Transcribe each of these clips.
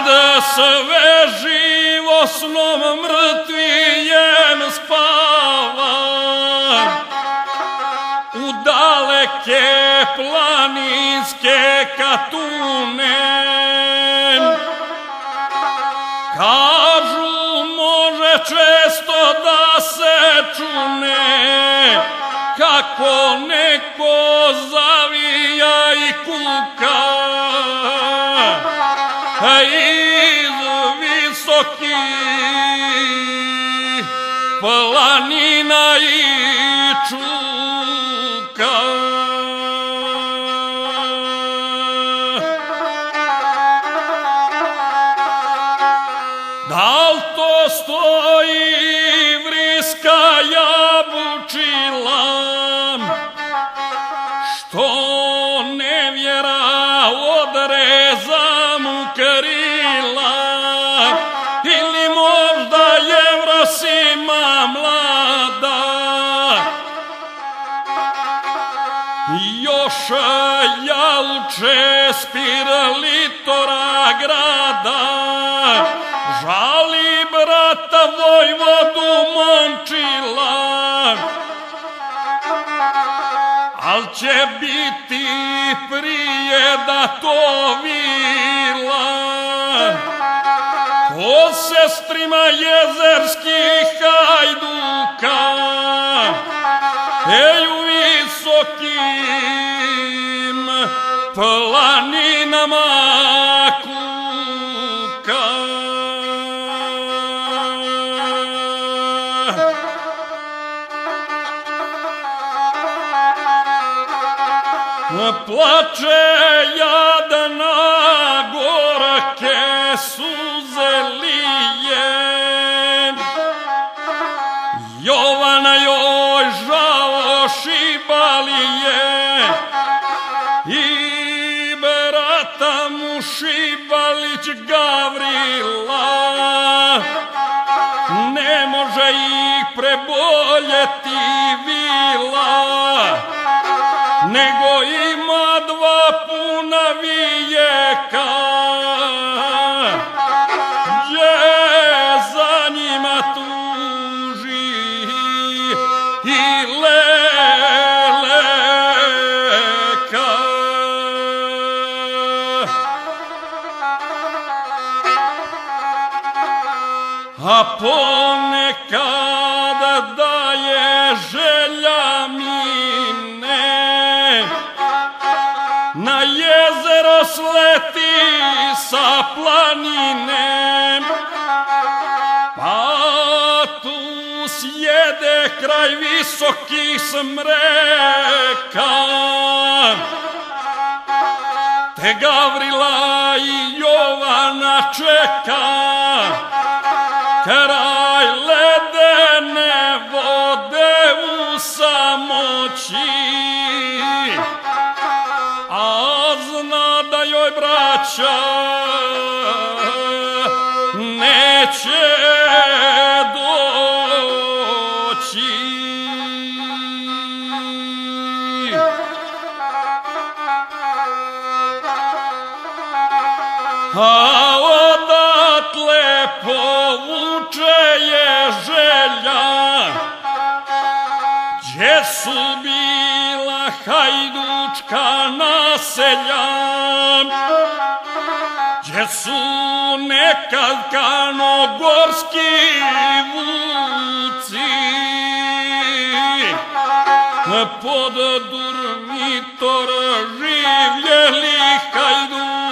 kada sve živo snom mrtvijem spava u daleke planinske katune Kažu može često da se čune kako neko zavija i kuka Well, I jalče spiralitora grada. Žali brata Vojvodu momčila. Al će biti prije da to vila. Po sestrima jezerskih hajduka ej u visokim planinama kuka. Plače jadna gorke suze lije sjede kraj visokih smreka. Te Gavrila i Jovana čeka. Kraj ledene vode u samoći. A zna da joj braća neće a odatle povuče je želja. Gdje su bila hajdučka naselja, gdje su nekad kanogorski vuci? Pod durmitor živjeli hajduci.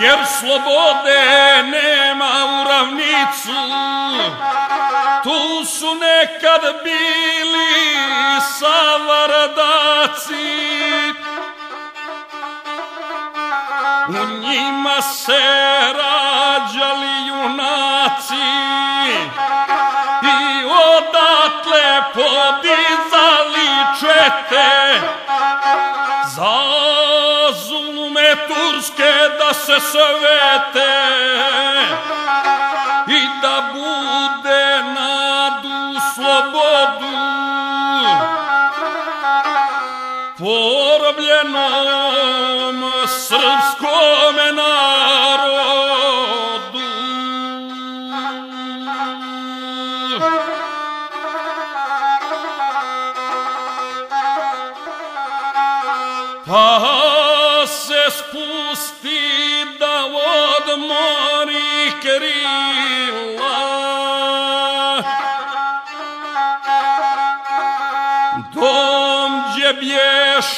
Jer slobode nema u ravnicu. Tu su nekad bili savardaci, u njima se rađali junaci i odatle podizali da se svete i da bude nadu slobodu. Porobljenom srpskom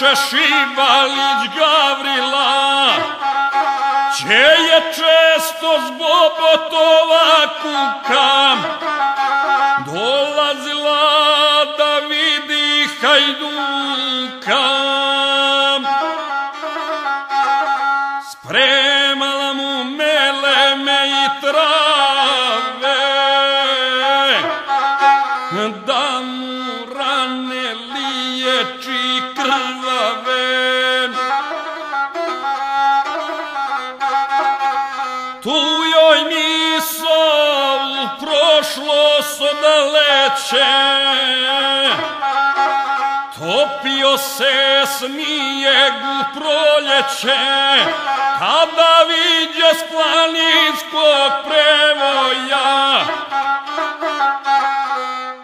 bješe Šibalić Gavrila Če je često zbog botova kuka odaleće Topio se snijeg u proljeće Kada viđe s planinskog prevoja.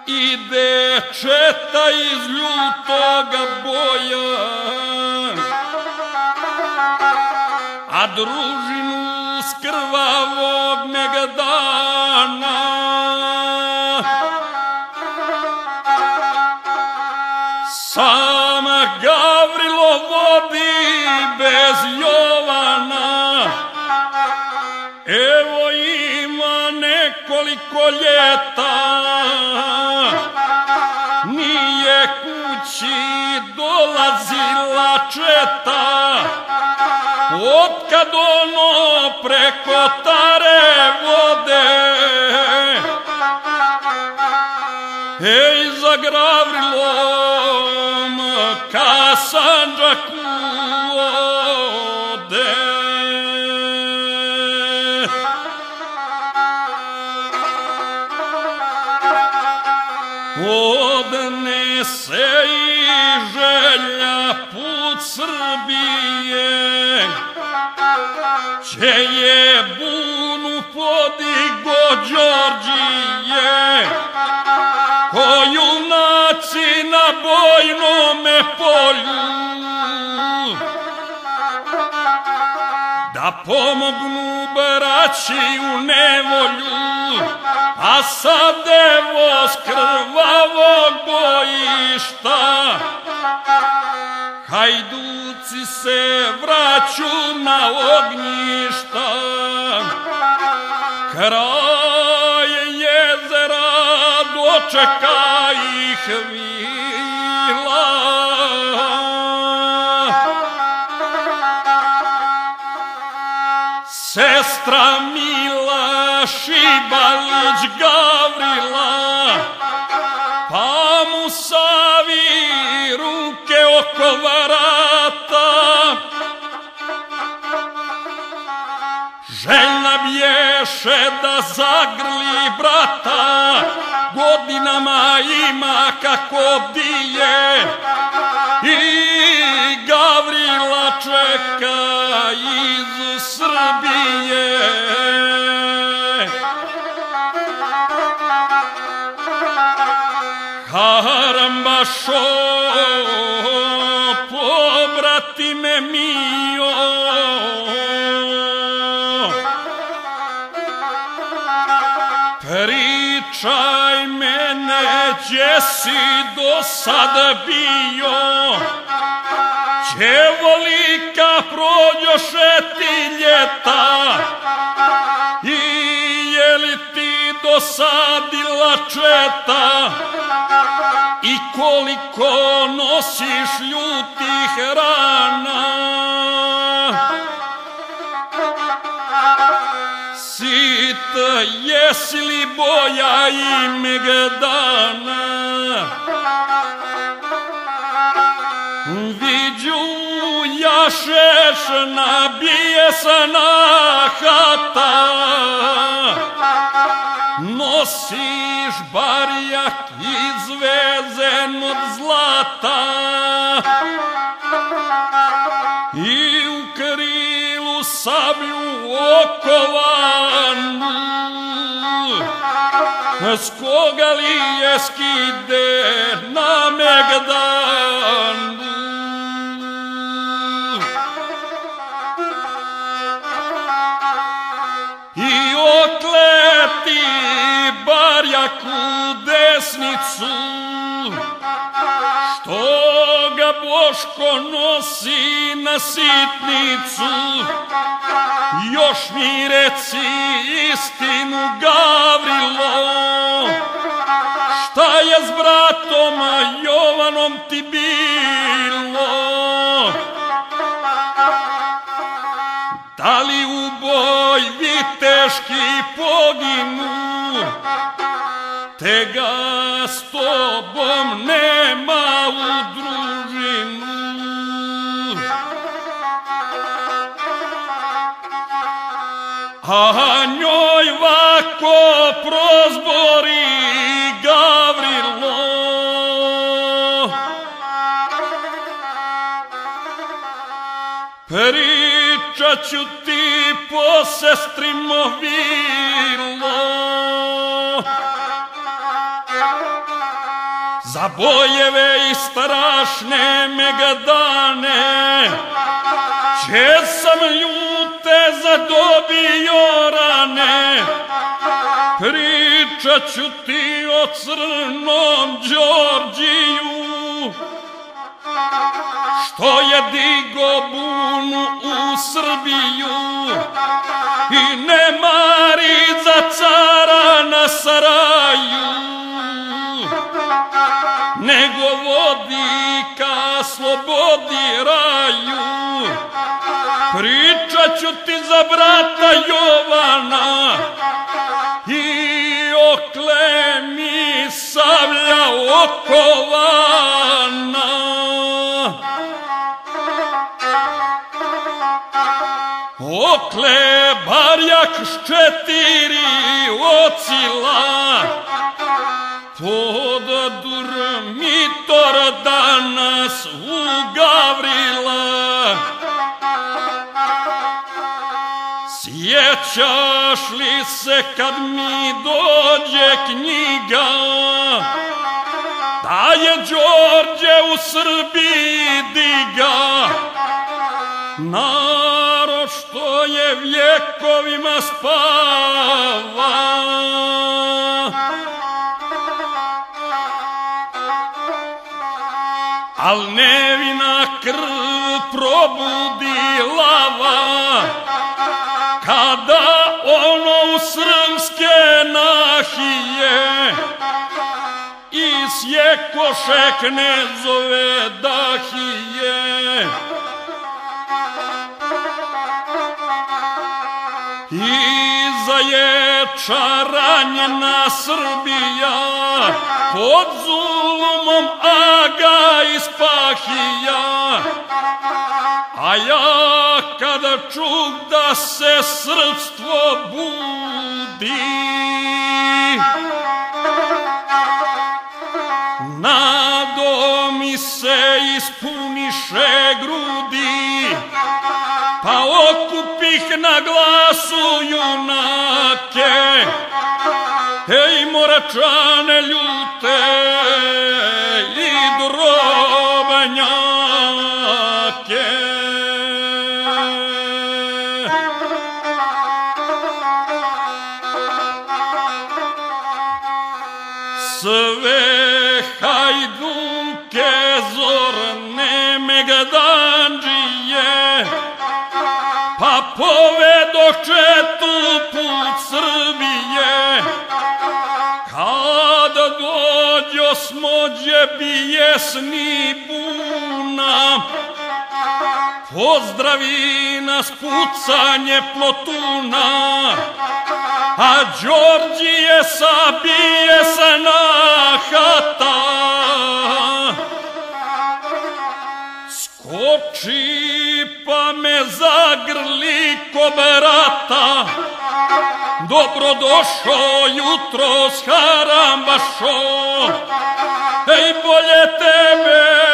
Ide četa iz ljutoga boja A družinu s krvavog megdana ljeta Nije kući dolazila četa. Otkad ono preko tare vode Ej, za Gravrilom polju. Da pomognu braći u nevolju, a sad evo s krvavog bojišta, hajduci se vraću na ognjišta. Kraj jezera dočeka ih vila. Palić Gavrila, pa mu savi ruke oko varata. Željna bješe da zagrli brata, godinama ima kako dije i Gavrila čeka iz Srbije. Harambašo pobratime mio Pričaj mene gdje si do sada bio? Đevolika prođoše ti ljeta ti dosadila četa I koliko nosiš ljutih rana. Sit, jesi li boja i megdana Viđu jašeš na bijesana hata Nosiš barjak izvezen od zlata I u krilu sablju okovanu S koga li je skide na megdanu Boško nosi na sitnicu. Još mi reci istinu Gavrilo. Šta je s bratom Jovanom ti bilo? Da li u boj viteški poginu? Te ga s tobom nema prozbori Gavrilo Pričat ću ti po sestri Movilo Za bojeve i strašne megadane Če sam ljute zadobio rane Pričat ću ti o crnom Đorđiju. Što je digo bunu u Srbiju? I ne mari za cara na saraju Nego vodi ka slobodi raju. Pričat ću ti za brata Jovana I okle mi savlja okovana Okle barjak ščetiri ocila Pod durmitor danas u Gavrila Sjećaš li se kad mi dođe knjiga Da je Đorđe u Srbiji diga? Narod što je vjekovima spava. Al nevina krv probudi Isjekoše knezove dahije Iza je čaranjena Srbija Pod zulumom aga iz pahija. A ja kada čuh da se srpstvo budi ispuniše grudi Pa okupi ih na glasu junake, Ej, moračane ljute dođo smođe bijesni buna, pozdravi nas pucanje plotuna, a Đorđije sabije se na hata. Skoči pa me zagrli ko berata, dobro došo jutro s harambašo, ej bolje tebe,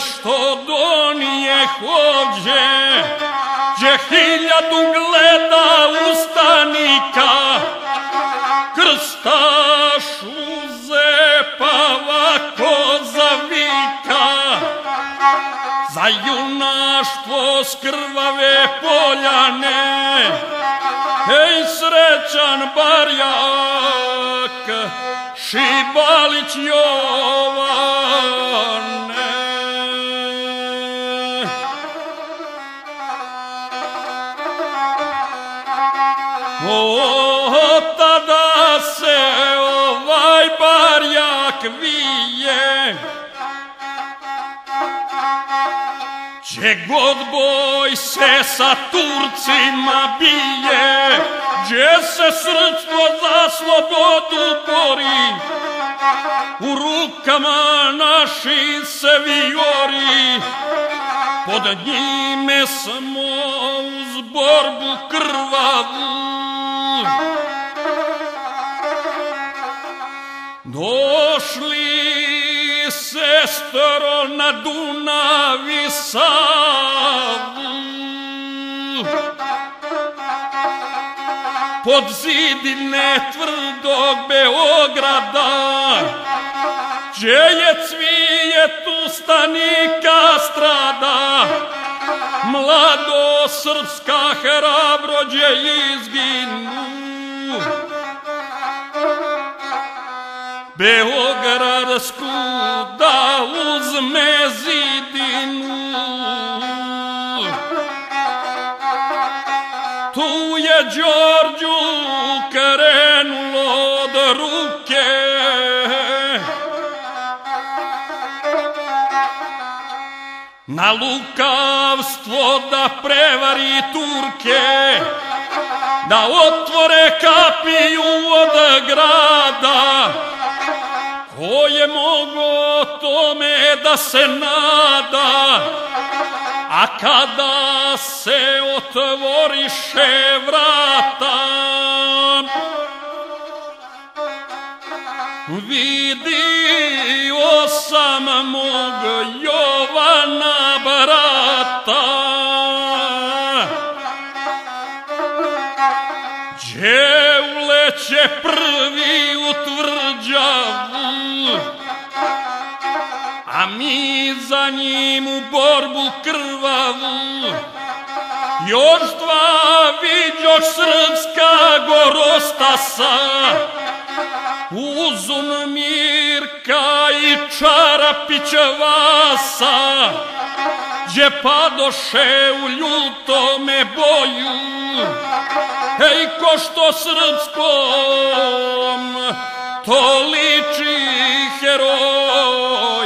što donije hođe, gdje hiljadu gleda ustanika, krstaš uze pa vako zavika, za junaštvo skrvave poljane, ej srećan barjak, Šibalić Jovane. Gdje god boj se sa Turcima bije, gdje se srpstvo za slobodu bori, u rukama naši se viori, pod njime smo uz borbu krvavu. Sestro na Dunavi Savu Pod zidine tvrdog Beograda Gdje je cvije tu stanika strada. Mlado srpska hrabrođe izginu Белоградску да узме зидину. Ту я Джорджу кренуло до руке. На лукавstvo da prevari Turke, da otvore kapiju od grada, Ko je mogo tome da se nada, a kada se otvoriše vrata, vidio sam mog Jovana brata. Gdje uleće prvi za njim u borbu krvavu. Još dva viđoš srpska gorostasa, Uzun Mirka i Čarapića Vasa, gdje padoše u ljutome boju, ej ko što srpskom, to liči heroju.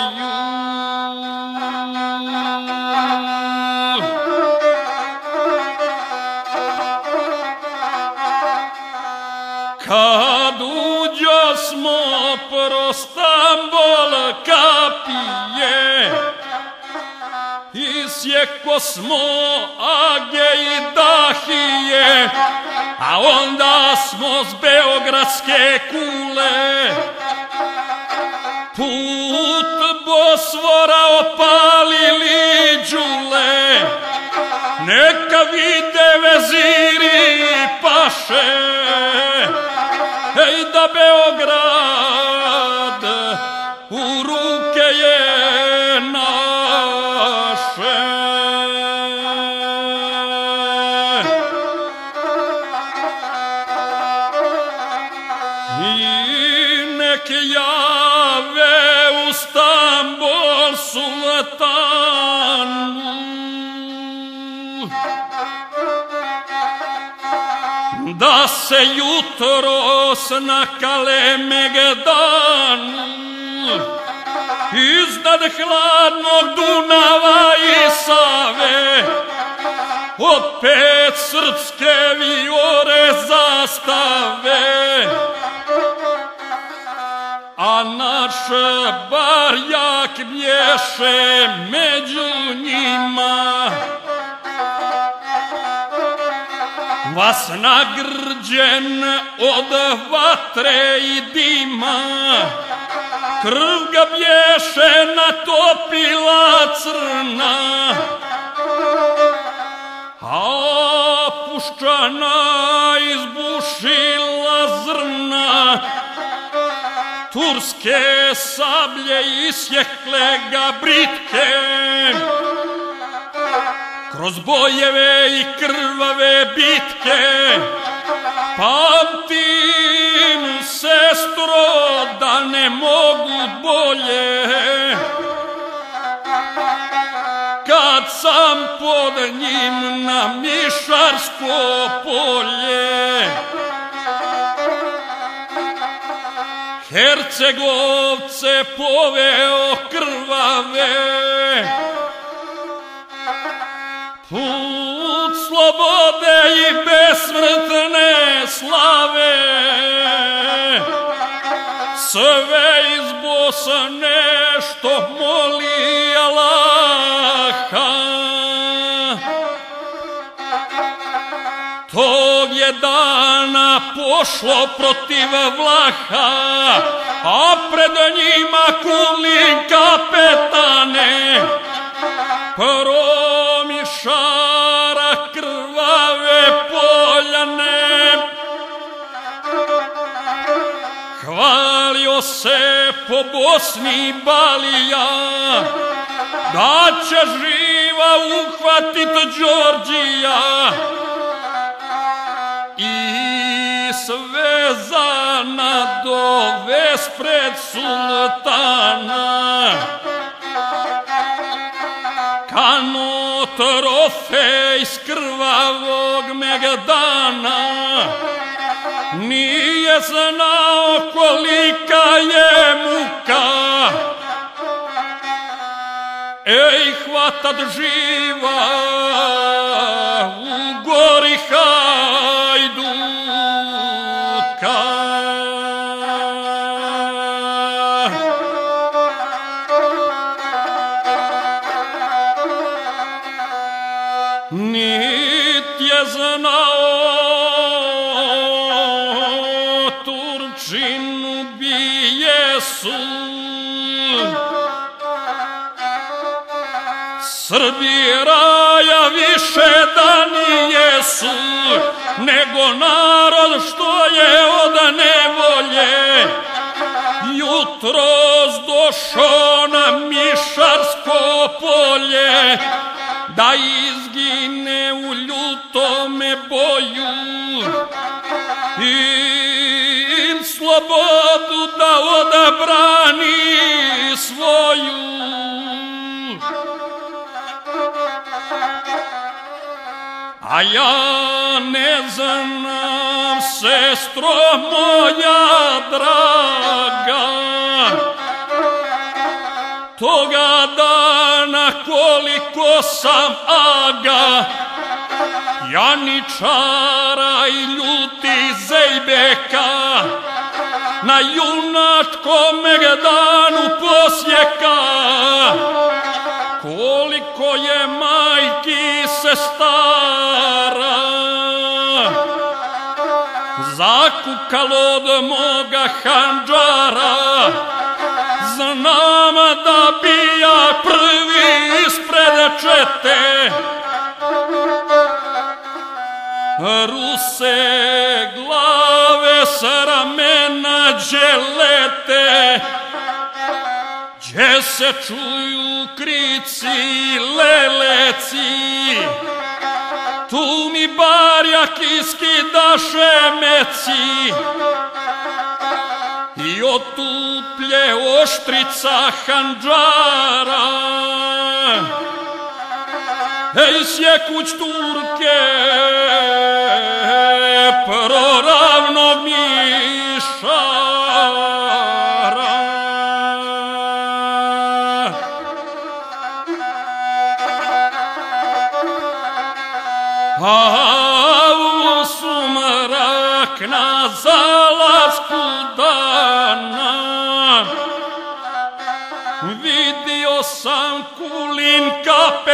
Isjeko smo age i dahije A onda smo s Beogradske kule. Put Bosvora opalili džule. Neka vide veziri i paše. Ej da Beograd u ruke je naše se jutros na Kalemegdanu iznad hladnog Dunava i Save od pet srpske viore zastave. A naš barjak bješe među njima vas nagrđen od vatre i dima. Krv ga bješe natopila crna. A puščana izbušila zrna. Turske sablje isjekle ga britke kroz bojeve i krvave bitke. Pamtim sestro da ne mogu bolje. Kad sam pod njim na mišarsko polje. Hercegovce poveo krvave slobode i besmrtne slave. Sve iz Bosne što moli Allaha. Tog je dana pošlo protiv Vlaha A pred njima kulin kapetane. Promišara se po Bosni Balija Da će živa uhvatit Đorđija. I svezana dovest pred sultana. Kano trofej s krvavog Megdana Nije znao kolika je muka. Ej, hvatat živa u gori hajduka više da nijesu Nego narod što je od nevolje. Jutros došao na Mišarsko polje Da izgine u ljutome boju. I slobodu da odabrani svoju A ja ne znam, sestro moja draga, toga dana koliko sam aga, Janičara i ljuti zejbeka na junačkom danu posjeka. Koliko je majki se zakukalo od moga hanđara znam da bi ja prvi ispred čete. Ruse glave sa ramena đelete Gdje se čuju krici leleci barjak iskidaše meci. I otuplje oštrica hanđara. Ej, sjekuć Turke, proravno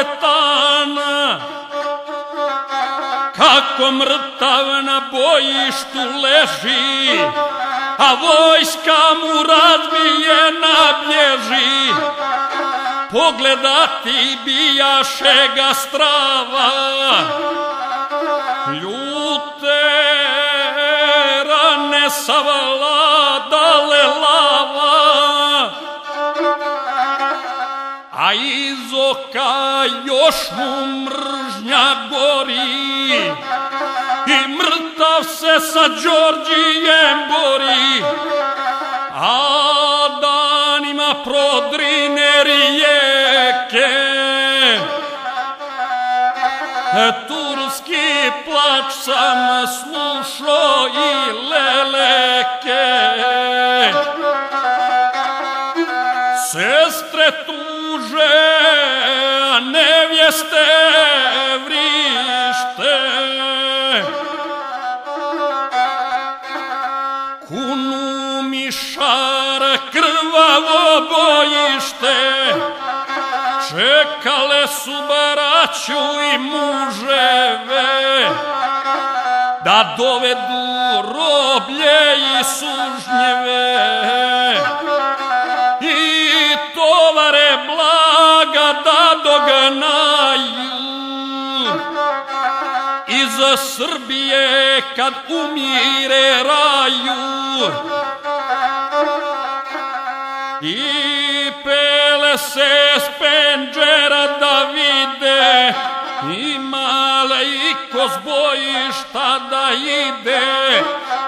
kapetana kako mrtav na bojištu leži a vojska mu razbijena bježi. Pogledati bijaše ga strava ljute rane savladale oka još mu mržnja gori. I mrtav se sa Đorđijem bori. A danima prodrine rijeke. Turski plač sam slušao i leleke. Sestre a nevjeste vrište. Kunu mi šar krvavo bojište, čekale su baraću i muževe, da dovedu roblje i sužnjeve Srbije kad umire raju i pele se s penđera da vide i male i ko zbojišta da ide.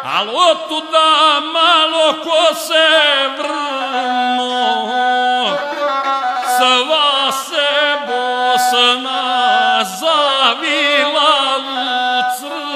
Al otuda malo ko se vrno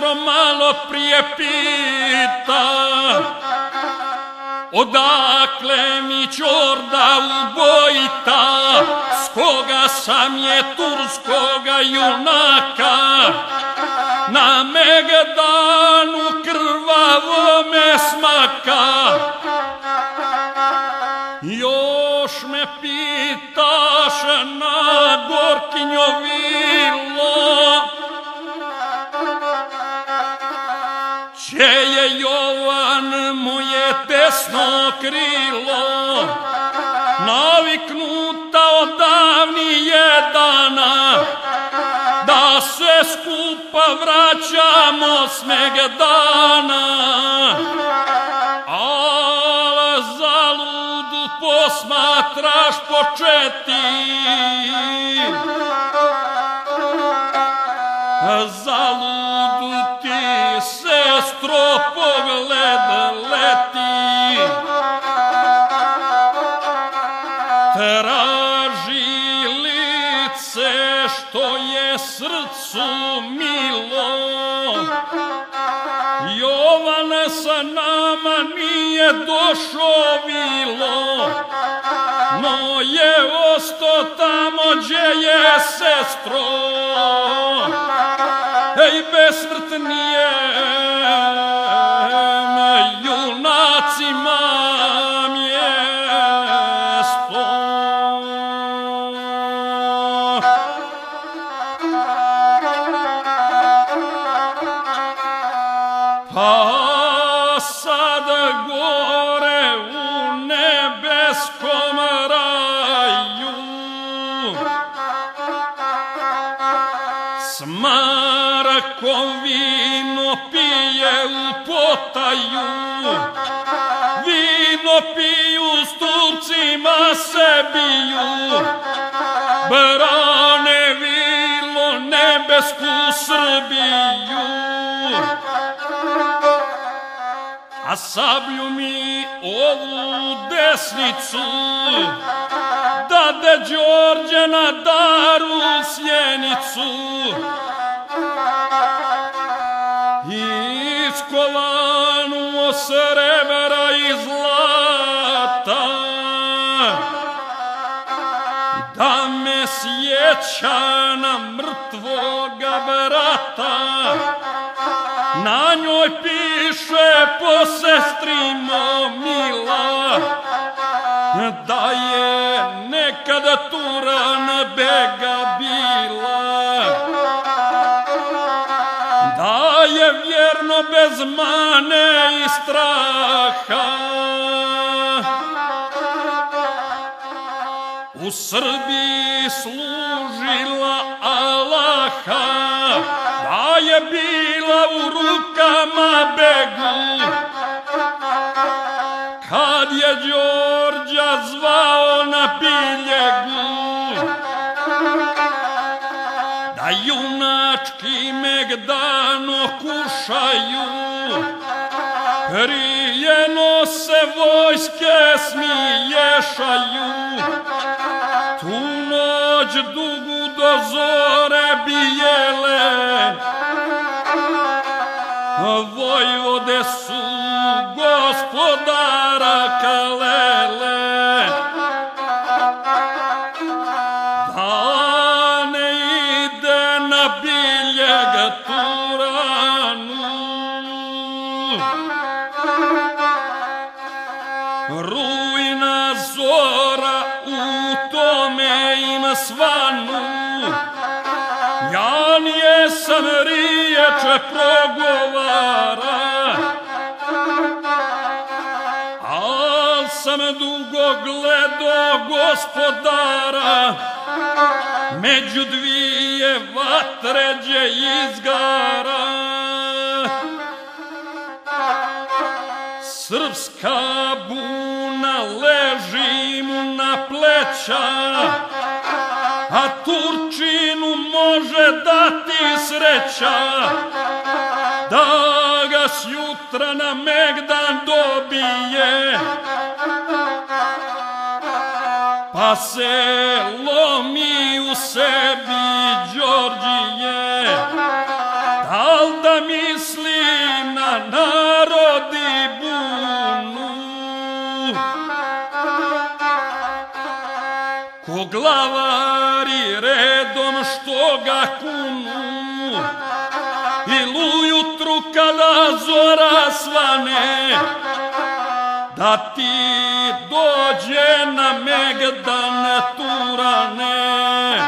sestro malo prije pita Odakle mi čorda ubojita, s koga sam je turskoga junaka, na megdanu desno krilo, naviknuta od davnije dana, da se skupa vraćamo smeg dana. Al zaludu posmatraš početi, zaludu bilo, no je osto tamo gdje je sestro. Ej, besmrtnije se biju Brane vilo nebesku Srbiju. A sablju mi ovu desnicu dade Đorđe na daru sjenicu. Iskovanu od srebra sjeća na mrtvoga brata na njoj piše po sestri mila da je nekada Turan bega bila. Da je vjerno bez mane i straha Srbiji služila Allaha da je bila u rukama begu. Kad je Đorđa zvao na biljegu da junački megdano kušaju Prijeno se vojske smiješaju. Tu noć dugu do zore bijele. Vojvode su gospodara dugo gledo gospodara Među dvije vatre gdje izgara Srpska buna leži mu na pleća, a Turčinu može dati sreća, da ga sjutra na Megdan dobije. Se lomi u sebi Đorđije, da li da misli na narod i bunu? Ko glavari redom što ga kunu, ili ujutru kada zora svane, da ti dođe na Megdan Turane.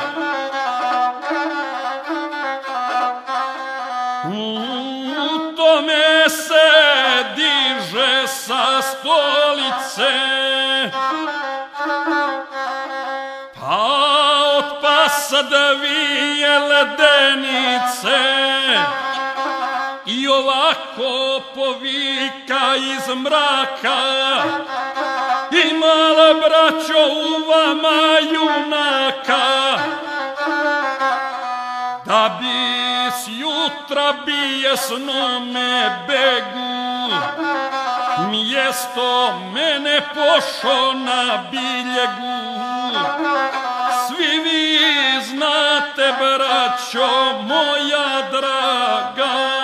U tome se diže sa stolice Pa od pasa dvije ledenice I ovako povika iz mraka. I mala braćo u vama junaka. Da bi s jutra bijesnome begu Mjesto mene pošo na biljegu. Svi vi znate, braćo moja draga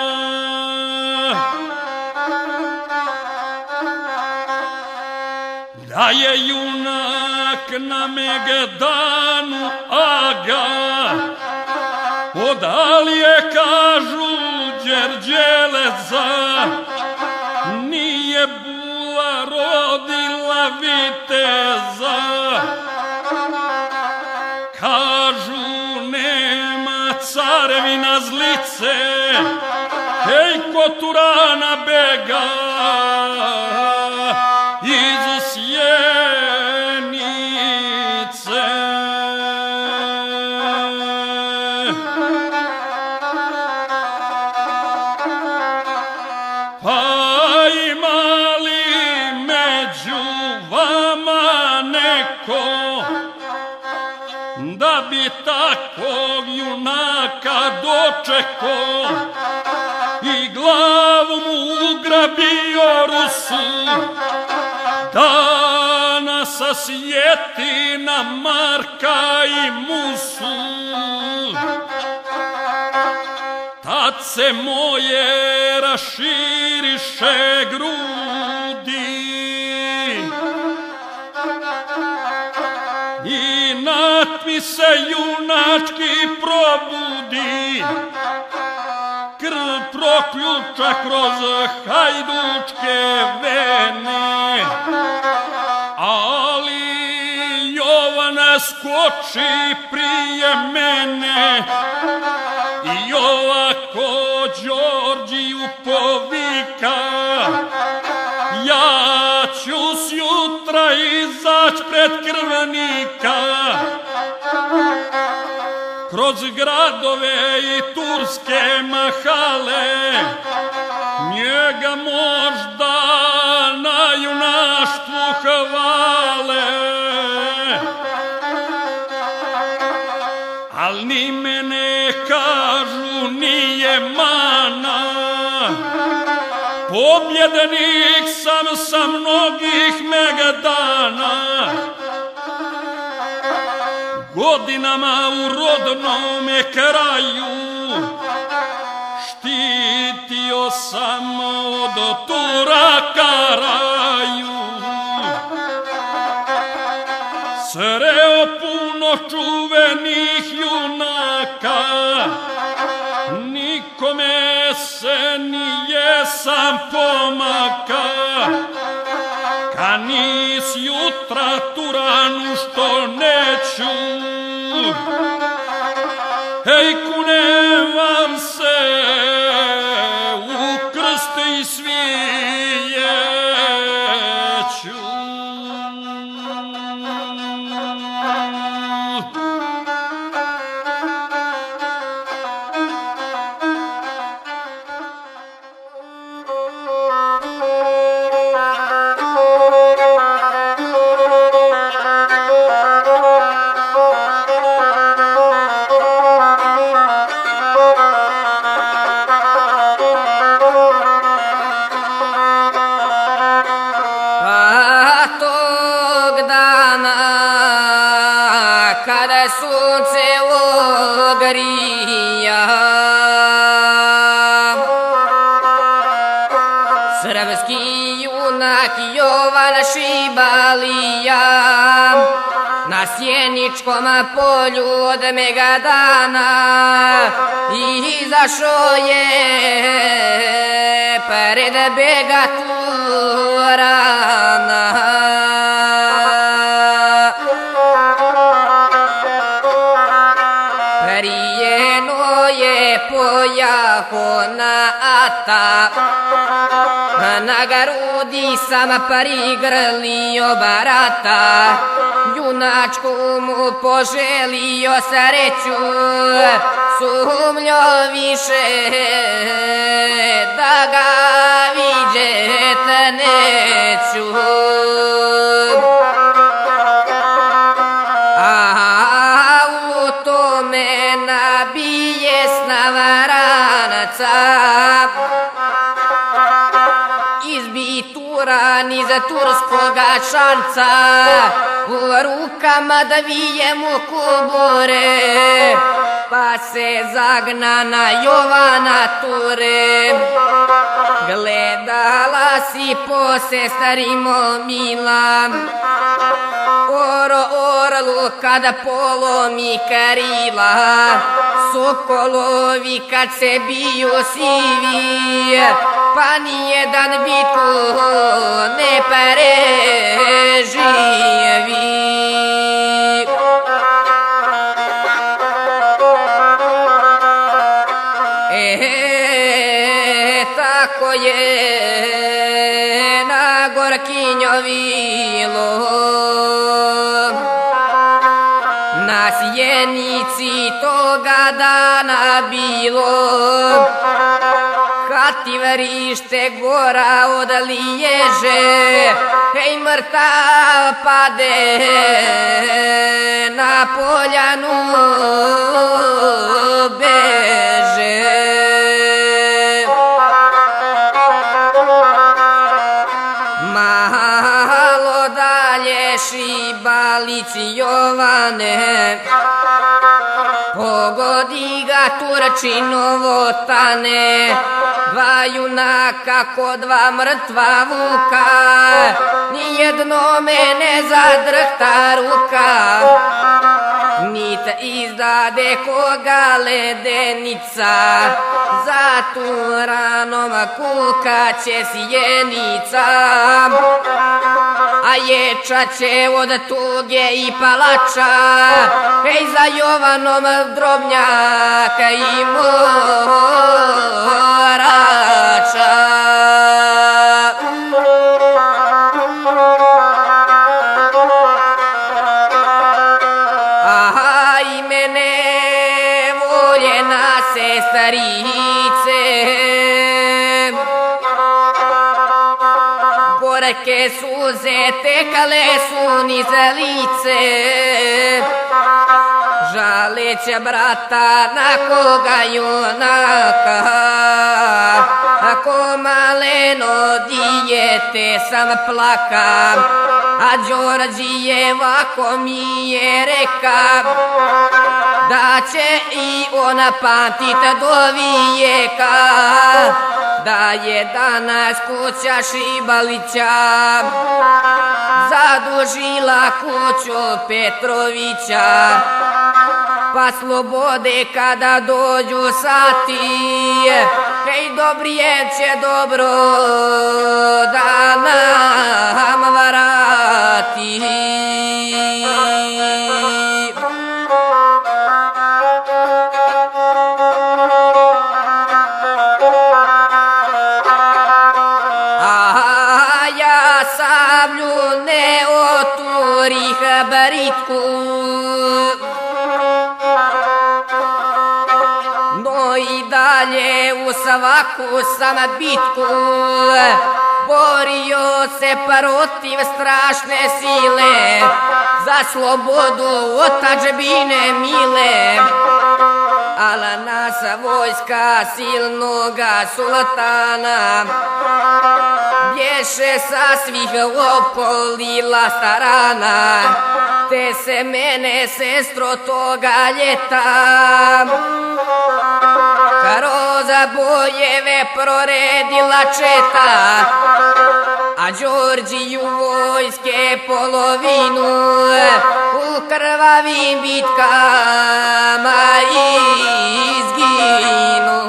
Megdanu aga. Odalje kažu Đerđeleza? Nije bula rodila viteza. Kažu nema carevina zlice. Hej ko Turana bega ugrabio Rusu Da nas sjeti na Marka i Musu Tad se moje raširiše grudi. I natmi se junački probudi Krv proključa kroz hajdučke vene. Ali Jovana skoči prije mene i ovako Đorđiju povika. Ja ću sjutra izać pred krvnika Kroz gradove i turske mahale. Njega možda na junaštvu hvale. Al ni mene kažu nije mana. Pobjednik sam sa mnogih megdana U rodnome kraju. Štitio sam od Turaka raju Sreo puno čuvenih junaka. Nikome se nije sam pomaka. Kanis jutra Turanu što neću Hej, junak Jovan Šibalija. Na sjeničkom polju od Megadana Izašao je pred bega Prijeno je pojaho na ata na garudi sam prigrlio barata Junačku mu poželio sreću Sumljo više da ga vidjet neću. A u tome Izbituran iz turskoga šanca U rukama da vije mu kubure Pa se zagna na Jovana ture. Gledala si po sestarimo mila Oro orlu kada polomi karila Sokolovi kad se biju sivi. Pa nijedan bitku ne preživi Na sjenici toga dana bilo. Hati vrište gora od liježe Hej mrtav pade na poljanu beže šibalici Jovane. Pogodi ga Turčinovo tane Dva junaka ko dva mrtva vuka. Nijedno me ne zadrhta ruka Nit izdade koga ledenica. Za tu ranom kuka će sjenica. A ječa će od tuge i palača. Hej za Jovanom drobnjaka i morača tekale su niz lice. Žaleće brata na koga junaka Ako maleno dijete sam plaka? A Đorđijeva ko mi je reka? Da će i ona pamtit do vijeka Da je danas kuća Šibalića Zadužila kuću Petrovića. Pa slobode kada dođu sati Hej dobrije će dobro da nam varati svaku sam bitku. Borio se protiv strašne sile Za slobodu otačbine mile. Ala nas vojska silnoga sultana Bješe sa svih opkolila starana Te se mene sestro toga ljeta Karoza bojeve proredila četa A Đorđiju vojske polovinu U krvavim bitkama izginu.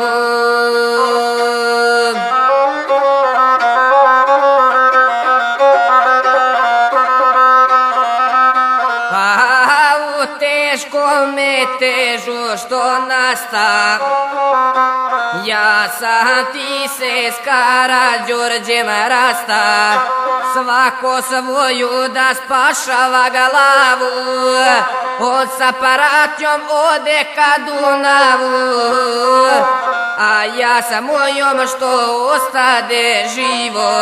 Pa u teškome težu što nasta Ja sam ti se skara Đorđem rasta. Svako svoju da spašava glavu. Od sa paratjom ode ka Dunavu. A ja sa mojom što ostade živo.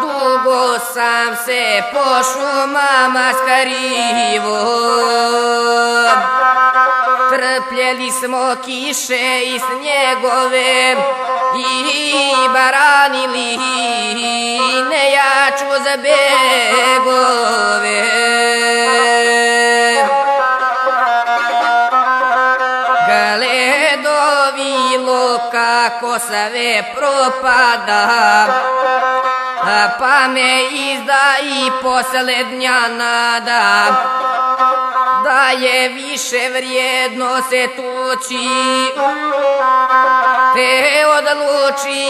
Dugo sam se po šumama skarivo Trpljeli smo kiše i snjegove i baranili nejaču za begove. Gledovilo kako sve propada, pa me izda i poslednja nada da je više vrijedno se tući. Te odluči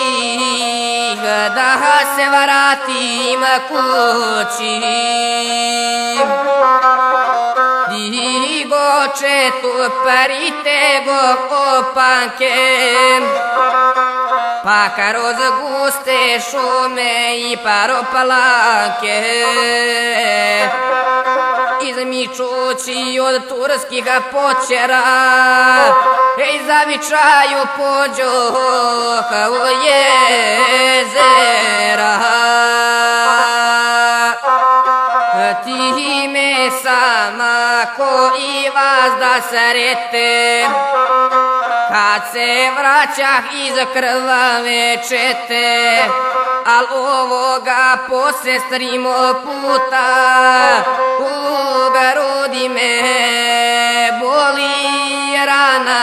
da se vratim kući. Digo tu parite go opanke pa kroz guste šume i paropalake izmičući od turskih počera Ej, zavičaju pođo kao jezera. Ti me sama ko i vas da srete Kad se vraćah iz krvave čete Al ovoga posestrimo puta U garudi me boli rana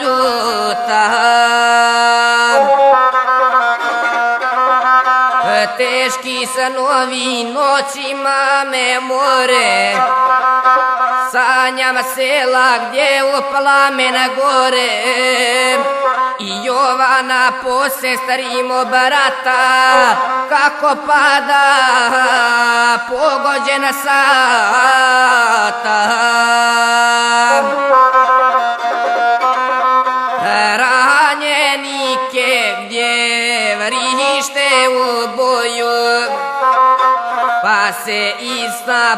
ljuta. Teški sanovi noćima me more Sanjam sela gdje u plamena gore. I Jovana po sestrimo barata Kako pada pogođena sata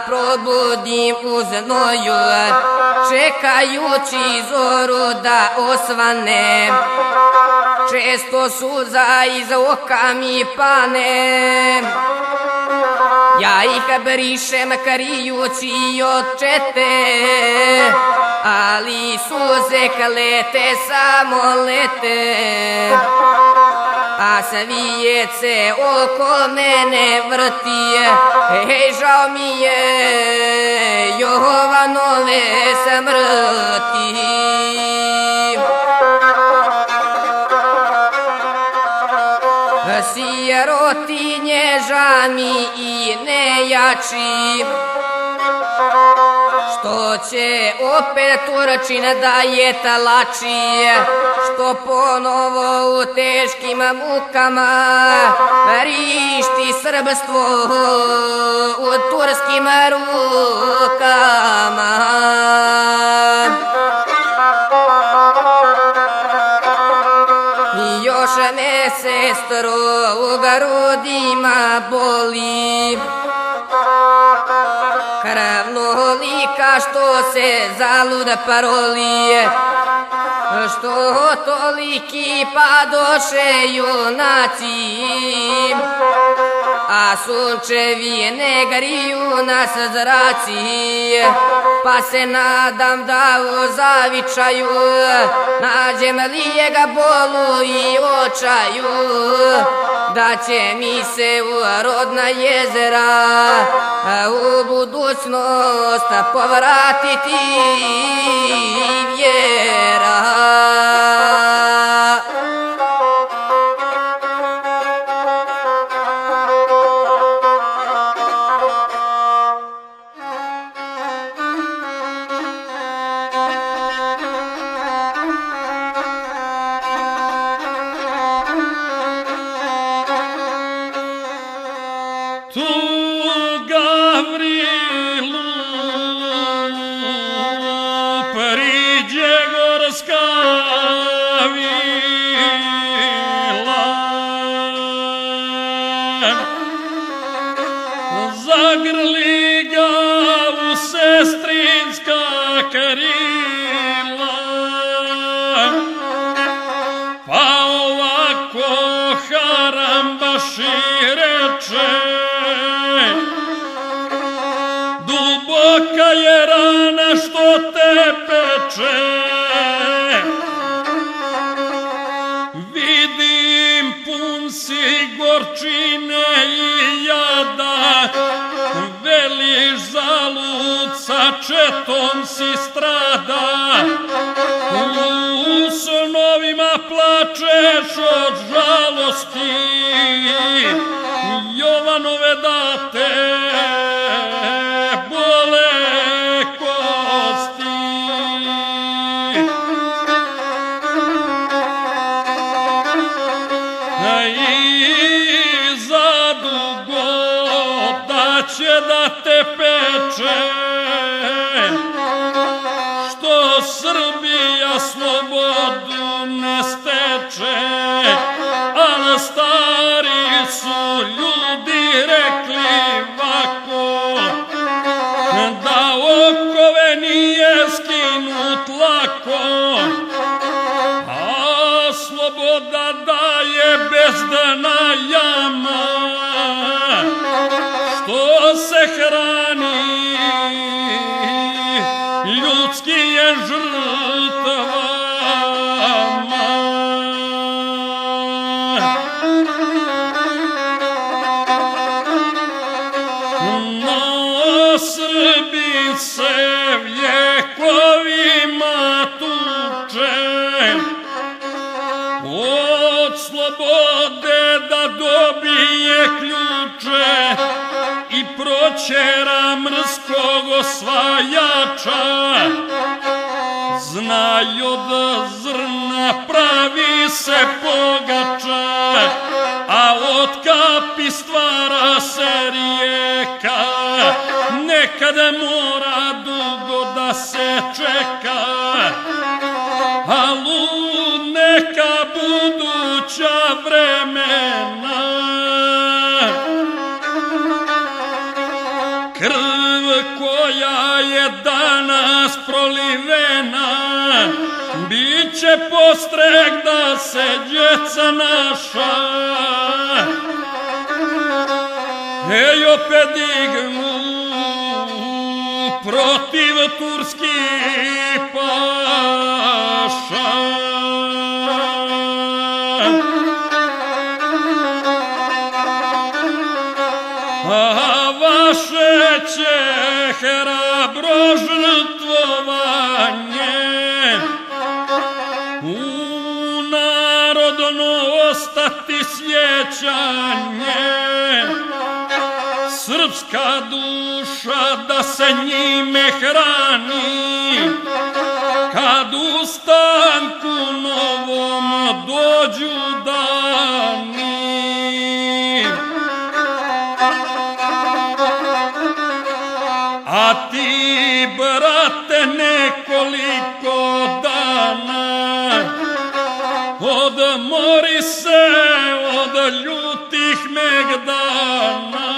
probudim u znoju Čekajući zoru da osvane. Često suza iz oka mi pane. Ja ih brišem karijući od čete Ali suze klete samo lete a svijet se oko mene vrti, hej, žao mi je Jovanove smrti. Sirotinje žami i nejači, što će opet Turčin da je talači, što ponovo u teškim mukama rišti srbstvo u turskim rukama. I još me sestro u garudima boli, Kravno lika što se zalud parolije Što toliki padoše junaci A sunčevi ne griju nas zraci Pa se nadam da u zavičaju Nađem lijega bolu i očaju. Da će mi se u rodna jezera U budućnost povratiti vjera gorčine i jada, veliš zalud sa četom si strada. U snovima plačeš od žalosti, Jovanove date proćera mrskog osvajača. Znaj od zrna pravi se pogača, a od kapi stvara se rijeka. Nekad mora dugo da se čeka, a neka buduća vremena. Će postrek da se djeca naša Ej, opet dignu protiv turskih paša. Sjećanje srpska duša da se njime hrani. Kad u stanku novom dođu dani. A ti brate nekoliko dana odmori se od ljutih megdana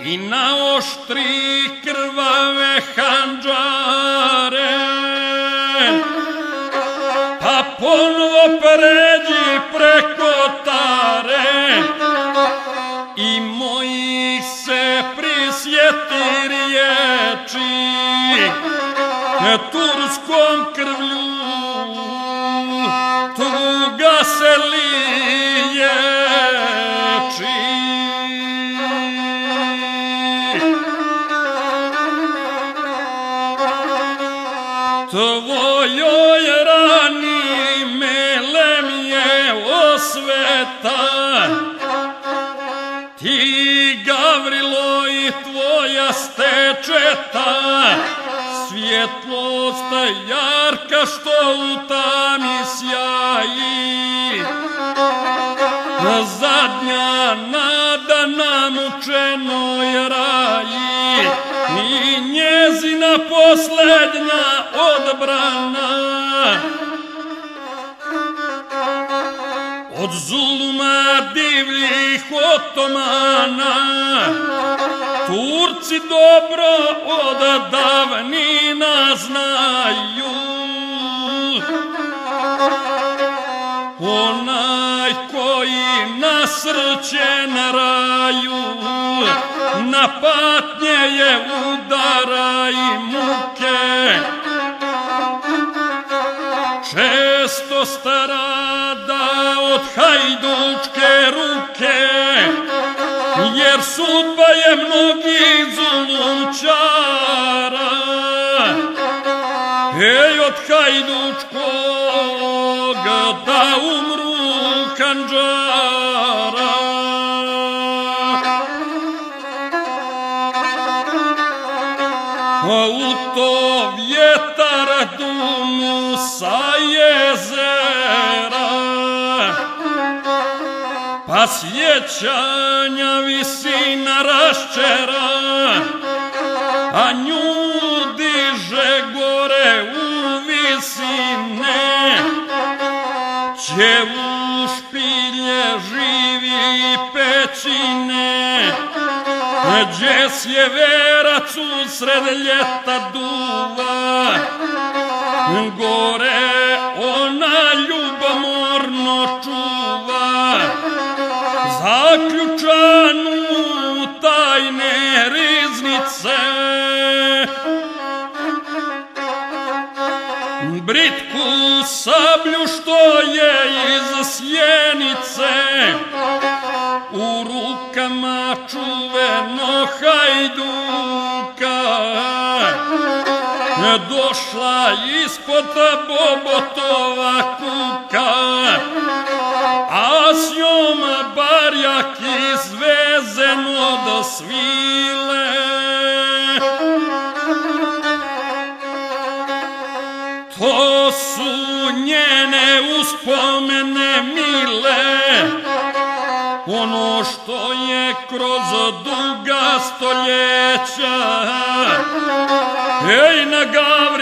i naoštri krvave hanđare. Pa ponovo pređi preko tare. I mojih se prisjeti riječi. Turskom krvlju tuga se liječi. Tvojoj rani melem je osveta, ti Gavrilo i tvoja stečeta, svjetlost jarka što u tami sjaji. Zadnja nada na mučenoj raji i njezina poslednja odbrana. Od zuluma divljih otomana. Turci dobro od davnina znaju. Onaj koji nasrće na raju, na patnje je udara i muke. Često starada od hajdučke ruke, jer sudba je mnogi zulumčara. Ej, od hajdučkog kanđara. A u to vjetar dumu sa jezera, pa sjećanja visina raščera, a nju diže gore u visine, će u pećine, gdje sjeverac usred ljeta duva, gore ona ljubomorno čuva, zaključanu tajne riznice. Britku sablju što je iz sjenice, u rukama čuveno hajduka, došla ispod bobotova kuka, a s njom barjak izvezen od svile. To su njene uspomene što je kroz duga stoljeća, ej na Gavrila